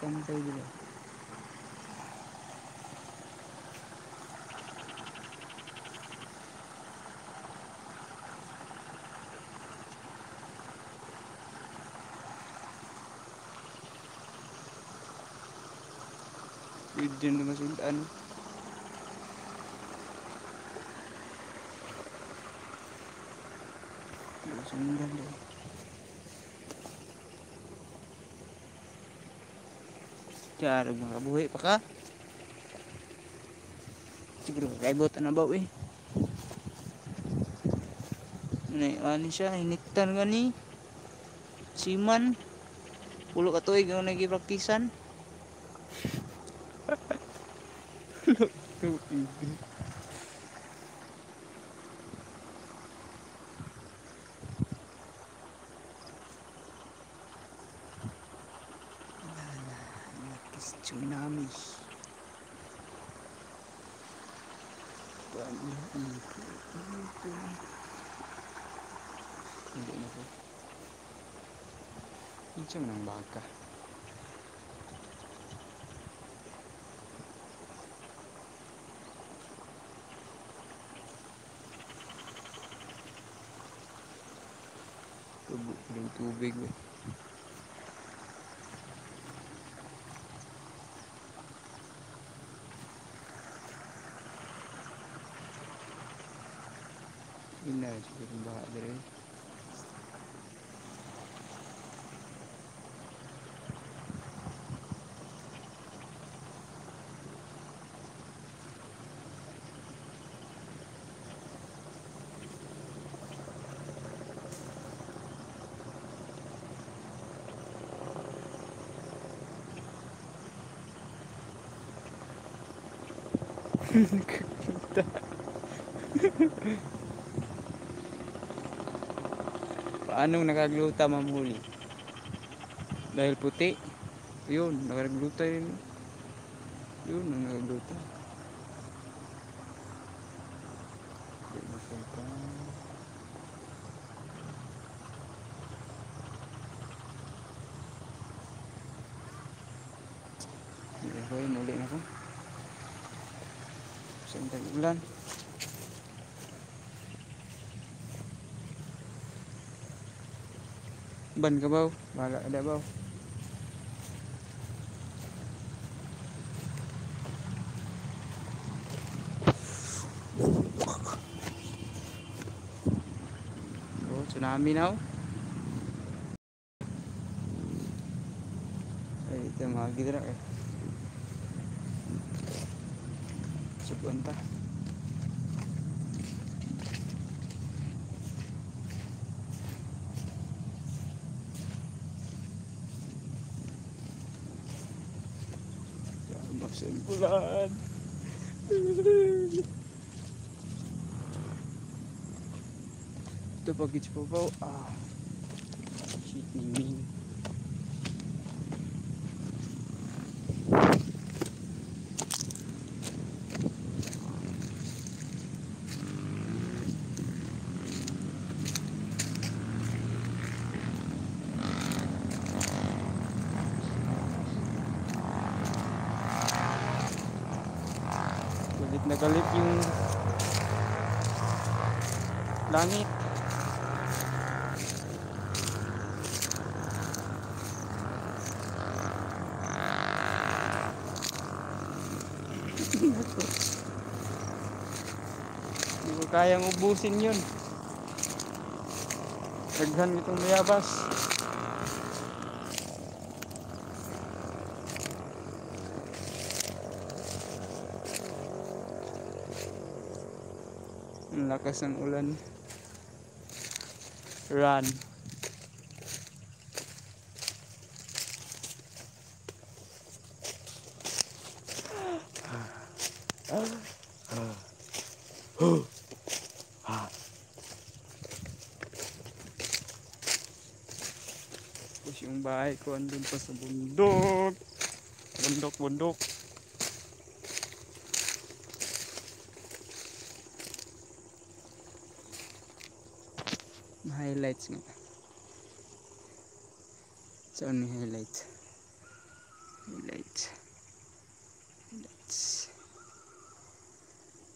kantay dila. Pwede na masulaan. Sundan daw. Mga buhay pa ka. Siguro, kaibot na ba eh. Nay, ani siya, hiniktan gani. Siman. Pulo ka tuig ang nagipraktisan. Tuig. Tsunami. Hindi na po. Hindi mo ng baka. Tubo ng tubig. Eh. Yun na, siguro yung Paanong nakagluta mamuli? Dahil puti. Yun, nakagluta yun. Yun, ang nakagluta. Di masalpa. Hindi ko yun, uli na ko. Saan ulan? Ban ka ba? Bahala ka na ba? Oh, tsunami now. Ay, ito mga gidra eh. Subuan ta. jsem blád. To pak a babaw, ah. Galit na galit yung langit. Hindi ko kayang ubusin yun. Daghan itong mayabas. Ang lakas ng ulan. Run. Tapos yung bahay ko andun pa sa bundok. Bundok, bundok. Highlights nga. Saan may highlights highlights highlights